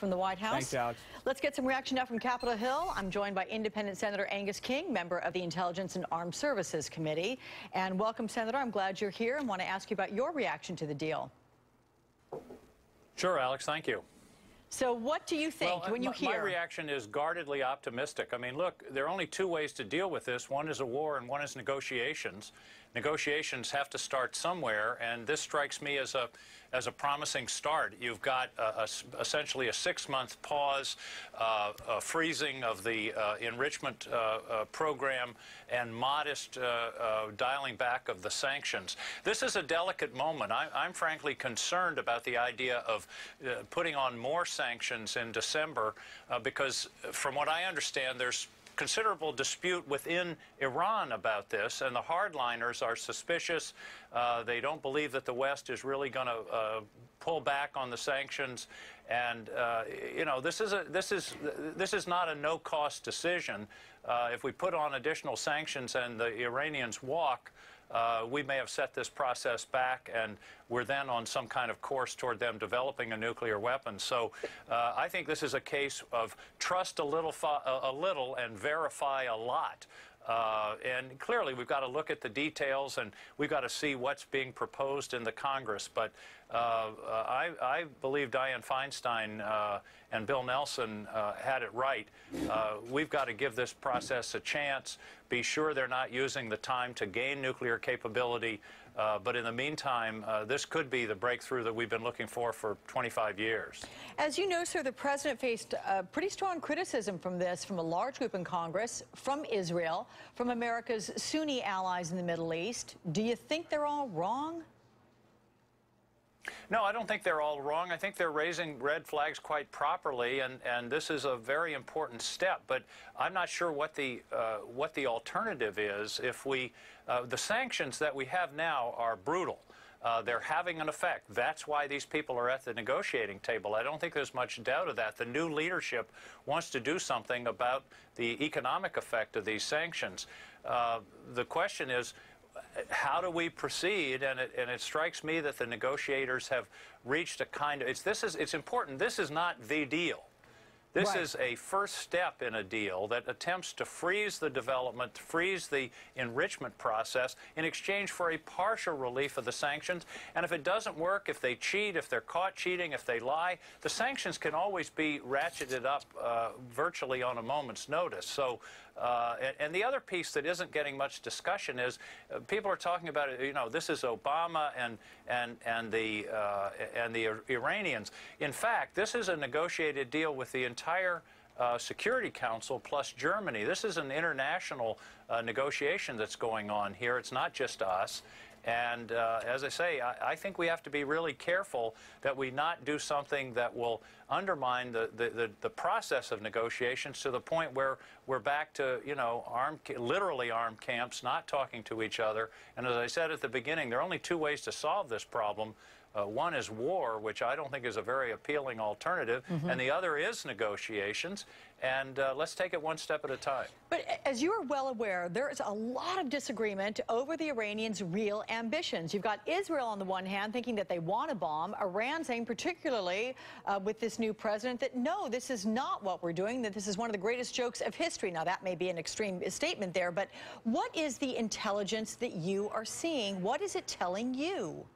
from the White House. Thanks, Alex. Let's get some reaction now from Capitol Hill. I'm joined by Independent Senator Angus King, member of the Intelligence and Armed Services Committee. And welcome, Senator. I'm glad you're here and want to ask you about your reaction to the deal. Sure, Alex. Thank you. So, what do you think well, when you my, hear? My reaction is guardedly optimistic. I mean, look, there are only two ways to deal with this one is a war, and one is negotiations. Negotiations have to start somewhere, and this strikes me as a as a promising start. You've got a, a, essentially a six-month pause, uh, a freezing of the uh, enrichment uh, uh program, and modest uh, uh, dialing back of the sanctions. This is a delicate moment. I, I'm frankly concerned about the idea of putting on more sanctions in December because, from what I understand, there's considerable dispute within Iran about this, and the hardliners are suspicious. Uh, they don't believe that the West is really going to uh, pull back on the sanctions. And uh, you know, this is a this is this is not a no-cost decision. Uh, if we put on additional sanctions and the Iranians walk, uh, we may have set this process back, and we're then on some kind of course toward them developing a nuclear weapon. So uh, I think this is a case of trust a little, a little and verify a lot. Uh, and clearly, we've got to look at the details and we've got to see what's being proposed in the Congress. But uh, uh I, I, believe Dianne Feinstein uh, and Bill Nelson uh, had it right. Uh, we've got to give this process a chance, be sure they're not using the time to gain nuclear capability. Uh, but in the meantime, this could be the breakthrough that we've been looking for for 25 years. As you know, sir, the president faced pretty strong criticism from this from a large group in Congress, from Israel, from America's Sunni allies in the Middle East. Do you think they're all wrong? No, I don't think they're all wrong. I think they're raising red flags quite properly, and, and this is a very important step. But I'm not sure what the uh, what the alternative is if we uh, the sanctions that we have now are brutal. Uh, they're having an effect. That's why these people are at the negotiating table. I don't think there's much doubt of that. The new leadership wants to do something about the economic effect of these sanctions. Uh, the question is, how do we proceed? And it, and it strikes me that the negotiators have reached a kind of, it's, this is, it's important. This is not the deal. This right. is a first step in a deal that attempts to freeze the development, freeze the enrichment process in exchange for a partial relief of the sanctions. And if it doesn't work, if they cheat, if they're caught cheating, if they lie, the sanctions can always be ratcheted up uh, virtually on a moment's notice. So uh, and, and, the other piece that isn't getting much discussion is uh, people are talking about it. You know, this is Obama and and and the uh, and the Iranians. In fact, this is a negotiated deal with the entire. Uh, Security Council plus Germany. This is an international uh, negotiation that's going on here. It's not just us. And uh, as I say, I, I, think we have to be really careful that we not do something that will undermine the, the, the, the, process of negotiations to the point where we're back to, you know, armed, literally armed camps, not talking to each other. And as I said at the beginning, there are only two ways to solve this problem. Uh, one is war, which I don't think is a very appealing alternative, mm -hmm. and the other is negotiations. And uh, let's take it one step at a time. But as you are well aware, there is a lot of disagreement over the Iranians' real ambitions. You've got Israel on the one hand thinking that they want a bomb, Iran saying, particularly uh, with this new president, that no, this is not what we're doing, that this is one of the greatest jokes of history. Now, that may be an extreme statement there, but what is the intelligence that you are seeing? What is it telling you?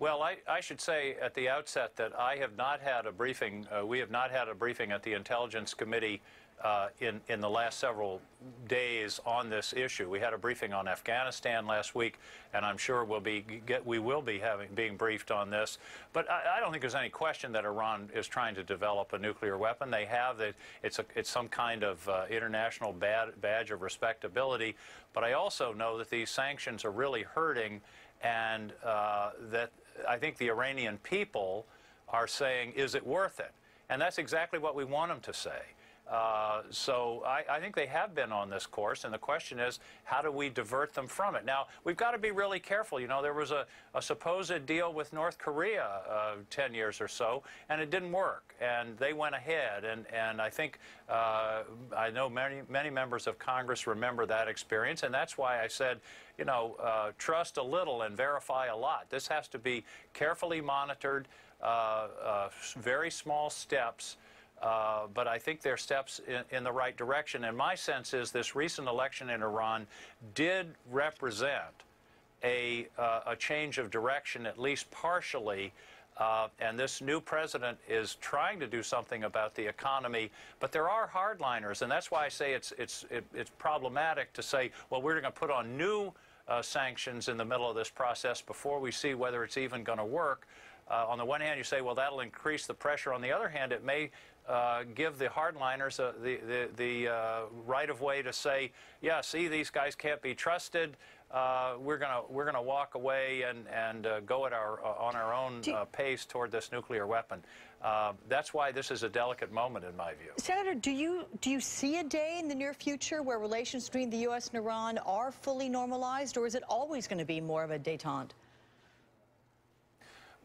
Well, I, I, should say at the outset that I have not had a briefing, uh, we have not had a briefing at the Intelligence Committee uh, in, in the last several days on this issue. We had a briefing on Afghanistan last week, and I'm sure we'll be get, we will be having being briefed on this. But I, I, don't think there's any question that Iran is trying to develop a nuclear weapon. They have that. It's a, it's some kind of uh, international bad, badge of respectability. But I also know that these sanctions are really hurting, and uh, that I think the Iranian people are saying, is it worth it? And that's exactly what we want them to say. Uh, so I, I, think they have been on this course, and the question is, how do we divert them from it? Now, we've got to be really careful. You know, there was a, a supposed deal with North Korea uh, 10 years or so, and it didn't work, and they went ahead. And, and I think uh, I know many, many members of Congress remember that experience, and that's why I said, you know, uh, trust a little and verify a lot. This has to be carefully monitored. uh, very small steps. Uh, but I think they're steps in, in the right direction. And my sense is this recent election in Iran did represent a, uh, a change of direction, at least partially. Uh, and this new president is trying to do something about the economy, but there are hardliners, and that's why I say it's it's it, it's problematic to say, well, we're going to put on new uh, sanctions in the middle of this process before we see whether it's even going to work. Uh, on the one hand, you say, well, that'll increase the pressure. On the other hand, it may uh, give the hardliners uh, the the, the uh, right of way to say, yeah, see, these guys can't be trusted. Uh, we're gonna we're gonna walk away and and uh, go at our uh, on our own uh, pace toward this nuclear weapon. Uh, that's why this is a delicate moment in my view. Senator, do you do you see a day in the near future where relations between the U.S. and Iran are fully normalized, or is it always going to be more of a détente?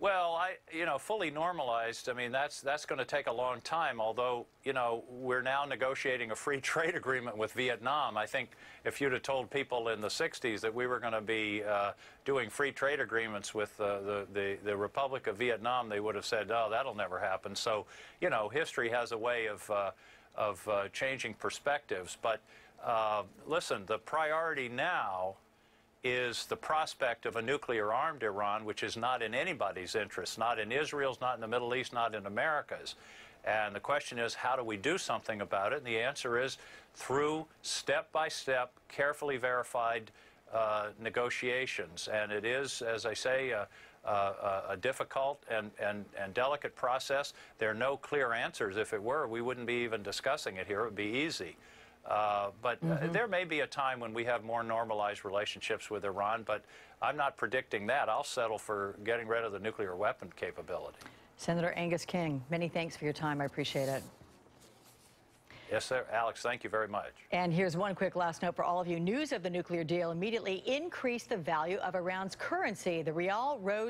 Well, I, you know, fully normalized. I mean, that's that's going to take a long time. Although, you know, we're now negotiating a free trade agreement with Vietnam. I think if you'd have told people in the '60s that we were going to be uh, doing free trade agreements with uh, the, the the Republic of Vietnam, they would have said, "Oh, that'll never happen." So, you know, history has a way of uh, of uh, changing perspectives. But uh, listen, the priority now is the prospect of a nuclear armed Iran, which is not in anybody's interest, not in Israel's, not in the Middle East, not in America's. And the question is, how do we do something about it? And the answer is through step by step, carefully verified uh, negotiations. And it is, as I say, a, a, a difficult and, and, and delicate process. There are no clear answers. If it were, we wouldn't be even discussing it here. It would be easy. Uh, but uh, there may be a time when we have more normalized relationships with Iran, but I'm not predicting that. I'll settle for getting rid of the nuclear weapon capability. Senator Angus King, many thanks for your time. I appreciate it. Yes, sir. Alex, thank you very much. And here's one quick last note for all of you. News of the nuclear deal immediately increased the value of Iran's currency. The rial rose.